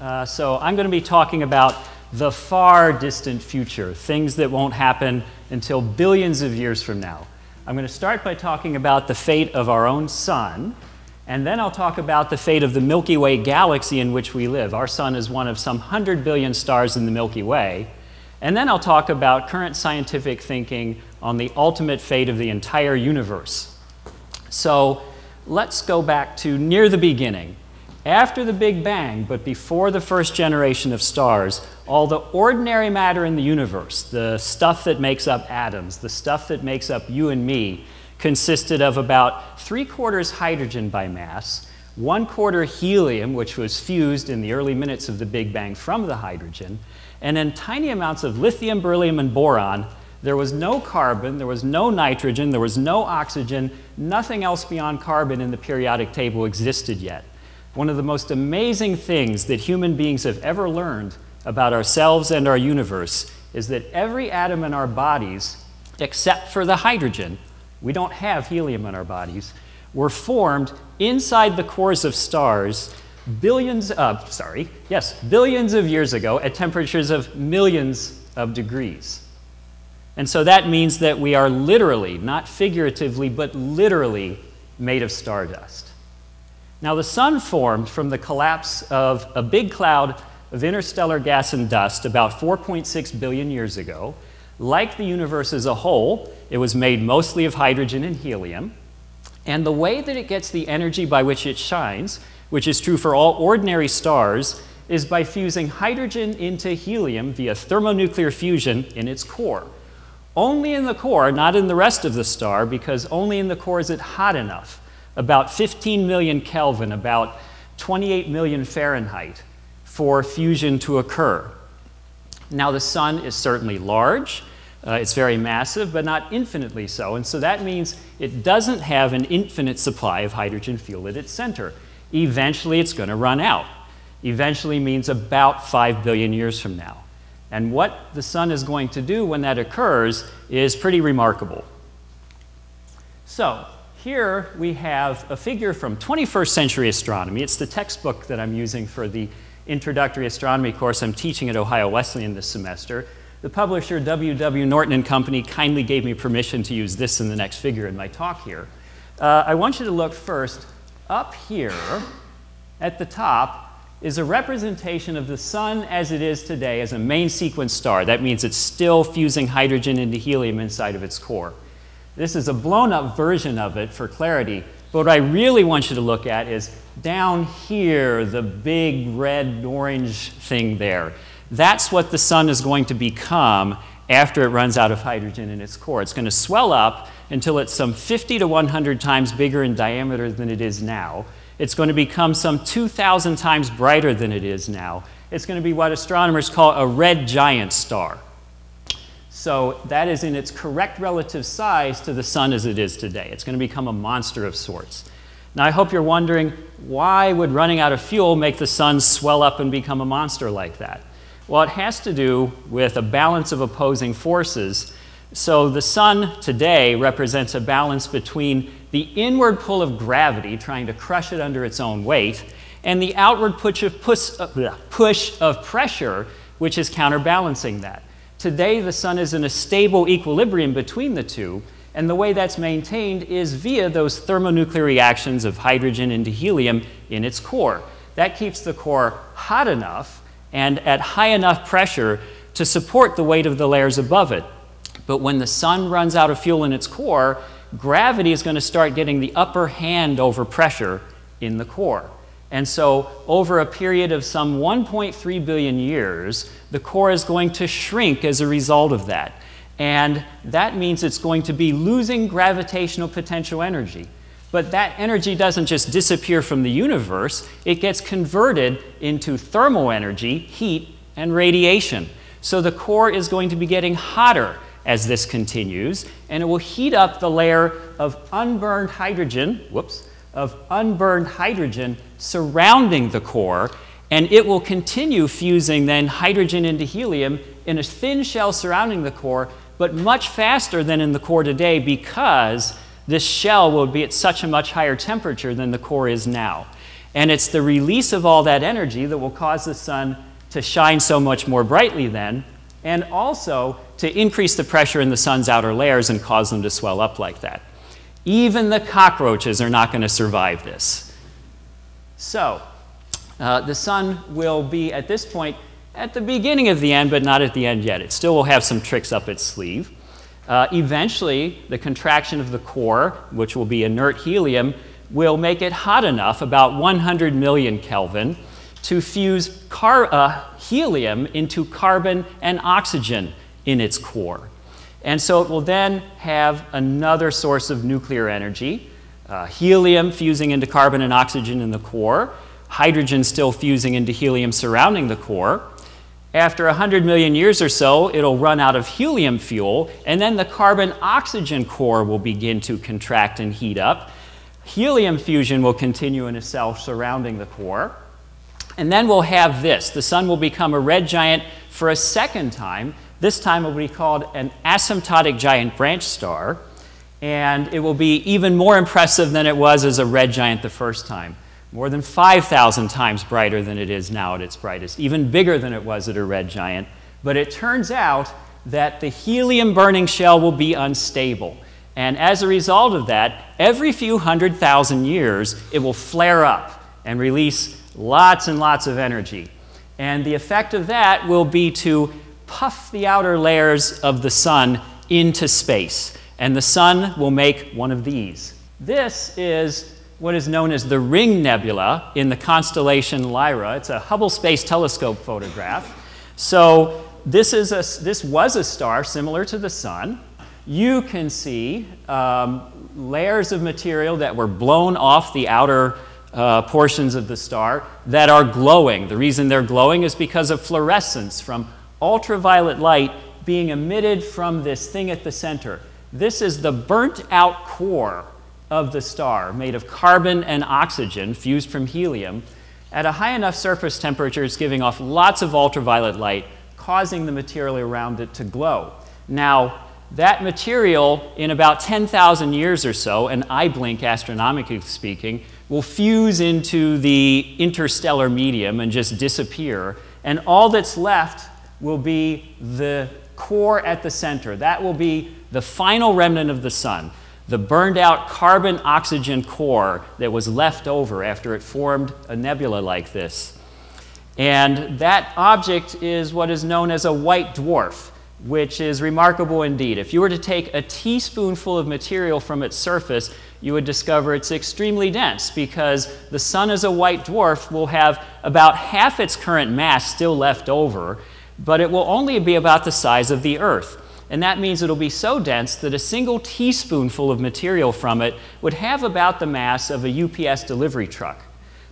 Uh, so I'm going to be talking about the far distant future, things that won't happen until billions of years from now. I'm going to start by talking about the fate of our own sun, and then I'll talk about the fate of the Milky Way galaxy in which we live. Our sun is one of some 100 billion stars in the Milky Way. And then I'll talk about current scientific thinking on the ultimate fate of the entire universe. So let's go back to near the beginning. After the Big Bang, but before the first generation of stars, all the ordinary matter in the universe, the stuff that makes up atoms, the stuff that makes up you and me, consisted of about three quarters hydrogen by mass, one quarter helium, which was fused in the early minutes of the Big Bang from the hydrogen, and then tiny amounts of lithium, beryllium, and boron. There was no carbon, there was no nitrogen, there was no oxygen, nothing else beyond carbon in the periodic table existed yet. One of the most amazing things that human beings have ever learned about ourselves and our universe is that every atom in our bodies, except for the hydrogen, we don't have helium in our bodies, were formed inside the cores of stars billions of, sorry, yes, billions of years ago at temperatures of millions of degrees. And so that means that we are literally, not figuratively, but literally made of stardust. Now, the sun formed from the collapse of a big cloud of interstellar gas and dust about 4.6 billion years ago. Like the universe as a whole, it was made mostly of hydrogen and helium. And the way that it gets the energy by which it shines, which is true for all ordinary stars, is by fusing hydrogen into helium via thermonuclear fusion in its core. Only in the core, not in the rest of the star, because only in the core is it hot enough about 15 million Kelvin, about 28 million Fahrenheit, for fusion to occur. Now, the sun is certainly large, uh, it's very massive, but not infinitely so. And so that means it doesn't have an infinite supply of hydrogen fuel at its center. Eventually, it's going to run out. Eventually means about 5 billion years from now. And what the sun is going to do when that occurs is pretty remarkable. So, here we have a figure from 21st century astronomy. It's the textbook that I'm using for the introductory astronomy course I'm teaching at Ohio Wesleyan this semester. The publisher W.W. Norton and Company kindly gave me permission to use this in the next figure in my talk here. Uh, I want you to look first up here at the top is a representation of the sun as it is today as a main sequence star. That means it's still fusing hydrogen into helium inside of its core. This is a blown up version of it for clarity. But what I really want you to look at is down here, the big red orange thing there. That's what the sun is going to become after it runs out of hydrogen in its core. It's going to swell up until it's some 50 to 100 times bigger in diameter than it is now. It's going to become some 2,000 times brighter than it is now. It's going to be what astronomers call a red giant star. So that is in its correct relative size to the sun as it is today. It's going to become a monster of sorts. Now, I hope you're wondering why would running out of fuel make the sun swell up and become a monster like that? Well, it has to do with a balance of opposing forces. So the sun today represents a balance between the inward pull of gravity, trying to crush it under its own weight, and the outward push of, push, uh, push of pressure, which is counterbalancing that. Today, the sun is in a stable equilibrium between the two, and the way that's maintained is via those thermonuclear reactions of hydrogen into helium in its core. That keeps the core hot enough and at high enough pressure to support the weight of the layers above it. But when the sun runs out of fuel in its core, gravity is going to start getting the upper hand over pressure in the core. And so, over a period of some 1.3 billion years, the core is going to shrink as a result of that. And that means it's going to be losing gravitational potential energy. But that energy doesn't just disappear from the universe, it gets converted into thermal energy, heat, and radiation. So the core is going to be getting hotter as this continues, and it will heat up the layer of unburned hydrogen, whoops, of unburned hydrogen surrounding the core, and it will continue fusing then hydrogen into helium in a thin shell surrounding the core, but much faster than in the core today because this shell will be at such a much higher temperature than the core is now. And it's the release of all that energy that will cause the sun to shine so much more brightly then, and also to increase the pressure in the sun's outer layers and cause them to swell up like that. Even the cockroaches are not going to survive this. So, uh, the sun will be at this point at the beginning of the end, but not at the end yet. It still will have some tricks up its sleeve. Uh, eventually, the contraction of the core, which will be inert helium, will make it hot enough, about 100 million Kelvin, to fuse car, uh, helium into carbon and oxygen in its core. And so it will then have another source of nuclear energy uh, helium fusing into carbon and oxygen in the core, hydrogen still fusing into helium surrounding the core. After 100 million years or so, it'll run out of helium fuel, and then the carbon oxygen core will begin to contract and heat up. Helium fusion will continue in a cell surrounding the core. And then we'll have this the sun will become a red giant for a second time. This time it will be called an asymptotic giant branch star, and it will be even more impressive than it was as a red giant the first time. More than 5,000 times brighter than it is now at its brightest, even bigger than it was at a red giant. But it turns out that the helium burning shell will be unstable. And as a result of that, every few hundred thousand years, it will flare up and release lots and lots of energy. And the effect of that will be to puff the outer layers of the sun into space. And the sun will make one of these. This is what is known as the Ring Nebula in the constellation Lyra. It's a Hubble Space Telescope photograph. So this, is a, this was a star similar to the sun. You can see um, layers of material that were blown off the outer uh, portions of the star that are glowing. The reason they're glowing is because of fluorescence from ultraviolet light being emitted from this thing at the center. This is the burnt out core of the star, made of carbon and oxygen fused from helium. At a high enough surface temperature, it's giving off lots of ultraviolet light, causing the material around it to glow. Now, that material, in about 10,000 years or so, an eye blink astronomically speaking, will fuse into the interstellar medium and just disappear. And all that's left will be the core at the center. That will be the final remnant of the sun, the burned out carbon oxygen core that was left over after it formed a nebula like this. And that object is what is known as a white dwarf which is remarkable indeed. If you were to take a teaspoonful of material from its surface, you would discover it's extremely dense because the sun as a white dwarf will have about half its current mass still left over, but it will only be about the size of the Earth. And that means it'll be so dense that a single teaspoonful of material from it would have about the mass of a UPS delivery truck.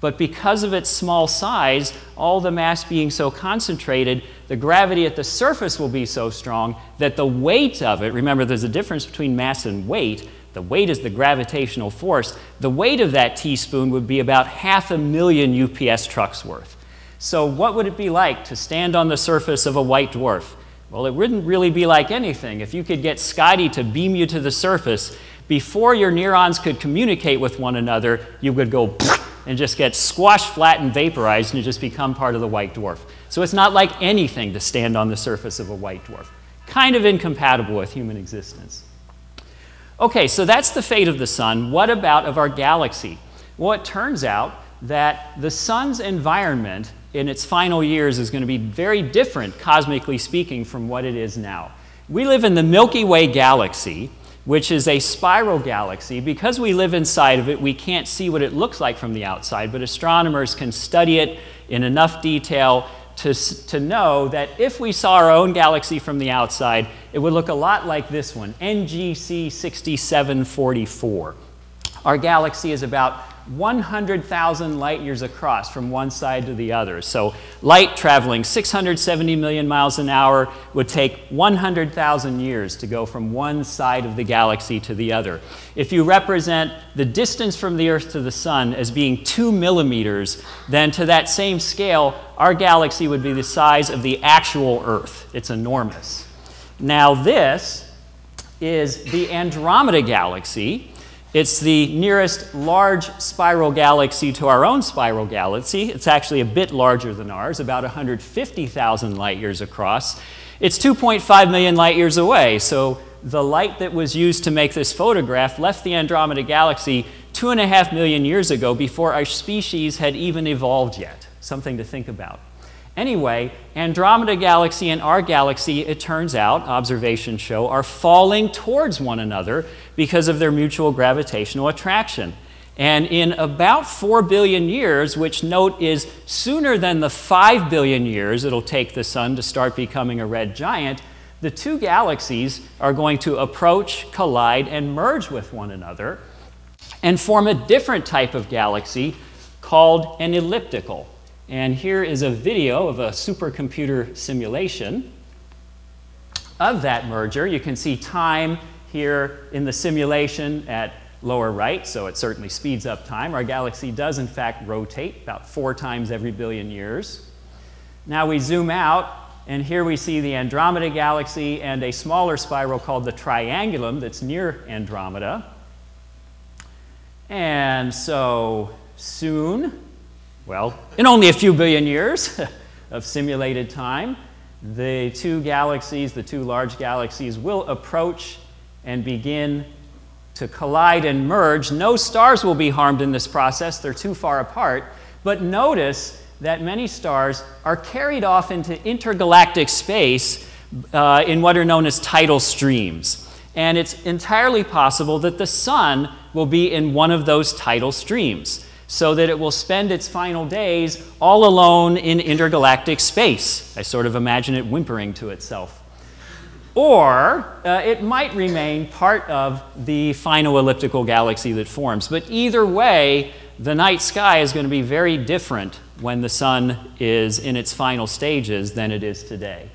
But because of its small size, all the mass being so concentrated, the gravity at the surface will be so strong that the weight of it, remember there's a difference between mass and weight, the weight is the gravitational force, the weight of that teaspoon would be about half a million UPS trucks worth. So, what would it be like to stand on the surface of a white dwarf? Well, it wouldn't really be like anything. If you could get Scotty to beam you to the surface, before your neurons could communicate with one another, you would go and just get squashed flat and vaporized and just become part of the white dwarf. So it's not like anything to stand on the surface of a white dwarf. Kind of incompatible with human existence. Okay, so that's the fate of the sun. What about of our galaxy? Well, it turns out that the sun's environment in its final years is going to be very different, cosmically speaking, from what it is now. We live in the Milky Way galaxy, which is a spiral galaxy. Because we live inside of it, we can't see what it looks like from the outside, but astronomers can study it in enough detail to, to know that if we saw our own galaxy from the outside, it would look a lot like this one, NGC 6744. Our galaxy is about 100,000 light years across from one side to the other. So, light traveling 670 million miles an hour would take 100,000 years to go from one side of the galaxy to the other. If you represent the distance from the Earth to the Sun as being two millimeters, then to that same scale, our galaxy would be the size of the actual Earth. It's enormous. Now, this is the Andromeda Galaxy. It's the nearest large spiral galaxy to our own spiral galaxy. It's actually a bit larger than ours, about 150,000 light years across. It's 2.5 million light years away, so the light that was used to make this photograph left the Andromeda Galaxy two and a half million years ago before our species had even evolved yet. Something to think about. Anyway, Andromeda Galaxy and our galaxy, it turns out, observations show, are falling towards one another because of their mutual gravitational attraction. And in about 4 billion years, which note is sooner than the 5 billion years it'll take the sun to start becoming a red giant, the two galaxies are going to approach, collide, and merge with one another and form a different type of galaxy called an elliptical. And here is a video of a supercomputer simulation of that merger. You can see time here in the simulation at lower right, so it certainly speeds up time. Our galaxy does, in fact, rotate about four times every billion years. Now we zoom out, and here we see the Andromeda galaxy and a smaller spiral called the Triangulum that's near Andromeda. And so soon, well, in only a few billion years of simulated time, the two galaxies, the two large galaxies, will approach and begin to collide and merge. No stars will be harmed in this process, they're too far apart. But notice that many stars are carried off into intergalactic space uh, in what are known as tidal streams. And it's entirely possible that the sun will be in one of those tidal streams so that it will spend its final days all alone in intergalactic space. I sort of imagine it whimpering to itself. Or uh, it might remain part of the final elliptical galaxy that forms. But either way, the night sky is going to be very different when the sun is in its final stages than it is today.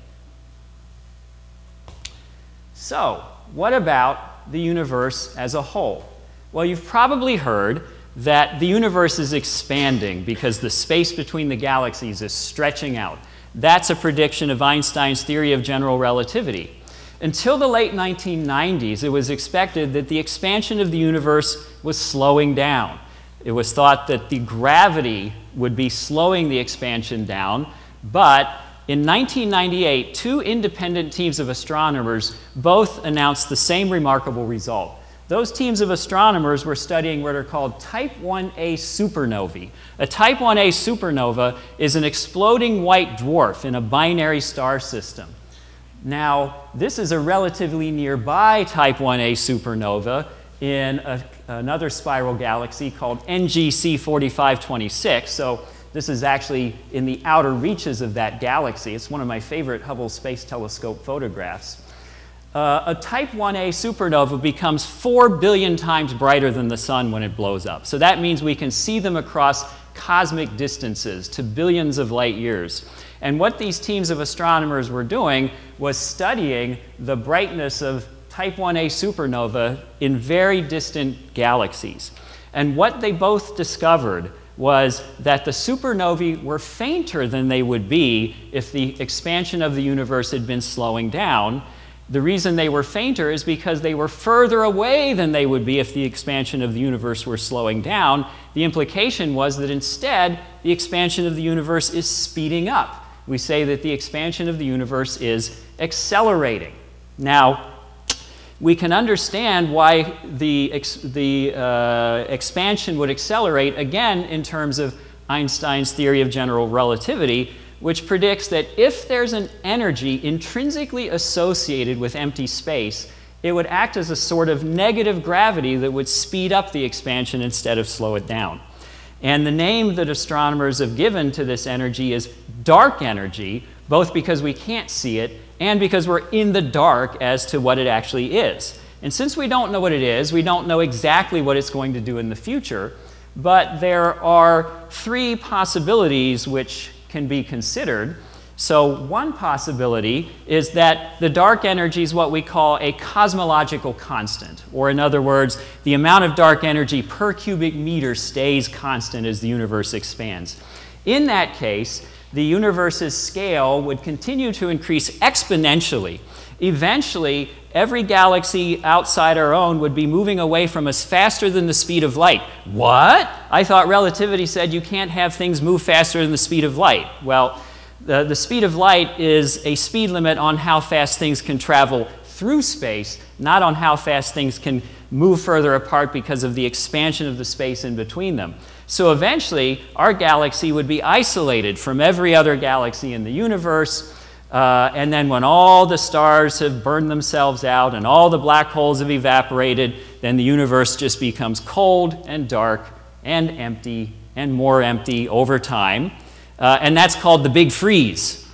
So, what about the universe as a whole? Well, you've probably heard that the universe is expanding because the space between the galaxies is stretching out. That's a prediction of Einstein's theory of general relativity. Until the late 1990s, it was expected that the expansion of the universe was slowing down. It was thought that the gravity would be slowing the expansion down, but in 1998, two independent teams of astronomers both announced the same remarkable result. Those teams of astronomers were studying what are called type 1a supernovae. A type 1a supernova is an exploding white dwarf in a binary star system. Now, this is a relatively nearby type 1a supernova in a, another spiral galaxy called NGC 4526. So, this is actually in the outer reaches of that galaxy. It's one of my favorite Hubble Space Telescope photographs. Uh, a type 1a supernova becomes 4 billion times brighter than the sun when it blows up. So that means we can see them across cosmic distances to billions of light years. And what these teams of astronomers were doing was studying the brightness of type 1a supernova in very distant galaxies. And what they both discovered was that the supernovae were fainter than they would be if the expansion of the universe had been slowing down. The reason they were fainter is because they were further away than they would be if the expansion of the universe were slowing down. The implication was that instead, the expansion of the universe is speeding up we say that the expansion of the universe is accelerating. Now, we can understand why the, ex the uh, expansion would accelerate, again, in terms of Einstein's theory of general relativity, which predicts that if there's an energy intrinsically associated with empty space, it would act as a sort of negative gravity that would speed up the expansion instead of slow it down. And the name that astronomers have given to this energy is dark energy, both because we can't see it and because we're in the dark as to what it actually is. And since we don't know what it is, we don't know exactly what it's going to do in the future, but there are three possibilities which can be considered. So, one possibility is that the dark energy is what we call a cosmological constant, or in other words, the amount of dark energy per cubic meter stays constant as the universe expands. In that case, the universe's scale would continue to increase exponentially. Eventually, every galaxy outside our own would be moving away from us faster than the speed of light. What? I thought relativity said you can't have things move faster than the speed of light. Well, the, the speed of light is a speed limit on how fast things can travel through space, not on how fast things can move further apart because of the expansion of the space in between them. So eventually, our galaxy would be isolated from every other galaxy in the universe. Uh, and then, when all the stars have burned themselves out and all the black holes have evaporated, then the universe just becomes cold and dark and empty and more empty over time. Uh, and that's called the Big Freeze.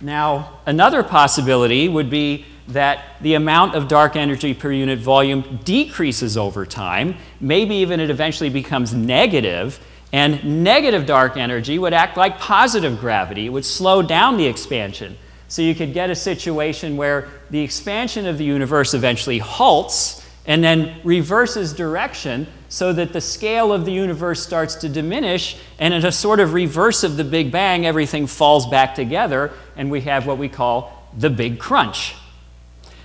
Now, another possibility would be that the amount of dark energy per unit volume decreases over time. Maybe even it eventually becomes negative, and negative dark energy would act like positive gravity. It would slow down the expansion. So you could get a situation where the expansion of the universe eventually halts and then reverses direction so that the scale of the universe starts to diminish, and in a sort of reverse of the Big Bang, everything falls back together, and we have what we call the Big Crunch.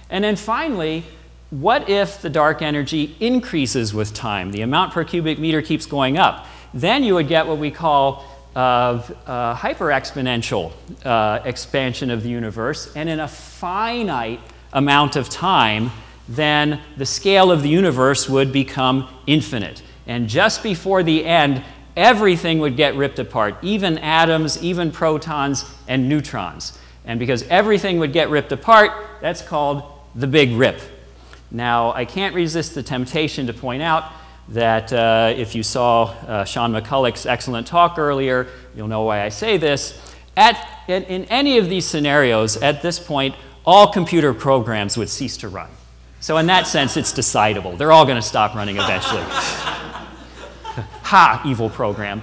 And then finally, what if the dark energy increases with time? The amount per cubic meter keeps going up. Then you would get what we call uh, uh, hyperexponential uh, expansion of the universe. And in a finite amount of time, then the scale of the universe would become infinite. And just before the end, everything would get ripped apart, even atoms, even protons, and neutrons. And because everything would get ripped apart, that's called the Big Rip. Now, I can't resist the temptation to point out that uh, if you saw uh, Sean McCulloch's excellent talk earlier, you'll know why I say this. At, in, in any of these scenarios, at this point, all computer programs would cease to run. So, in that sense, it's decidable. They're all going to stop running eventually. ha, evil program.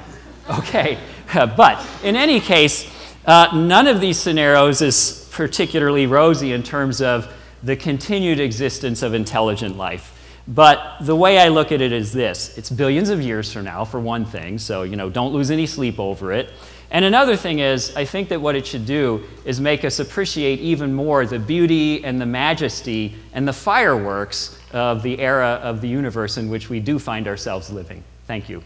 Okay, but in any case, uh, none of these scenarios is particularly rosy in terms of the continued existence of intelligent life. But the way I look at it is this it's billions of years from now, for one thing, so you know, don't lose any sleep over it. And another thing is, I think that what it should do is make us appreciate even more the beauty and the majesty and the fireworks of the era of the universe in which we do find ourselves living. Thank you.